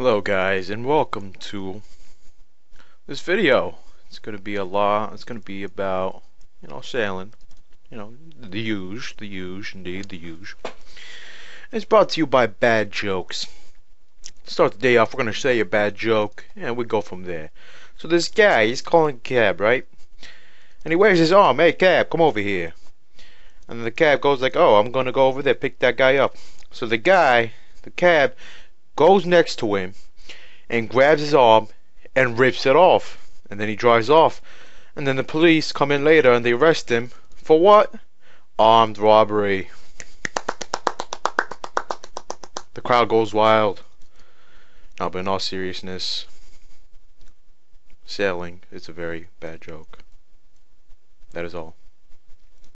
Hello guys and welcome to this video. It's gonna be a lot it's gonna be about you know sailing. You know the huge, the huge, indeed the huge. It's brought to you by Bad Jokes. Start the day off, we're gonna say a bad joke and we go from there. So this guy, he's calling a cab, right? And he waves his arm, hey cab, come over here. And the cab goes like, oh, I'm gonna go over there, pick that guy up. So the guy, the cab, goes next to him and grabs his arm and rips it off. And then he drives off. And then the police come in later and they arrest him for what? Armed robbery. The crowd goes wild. Now, but in all seriousness, sailing is a very bad joke. That is all.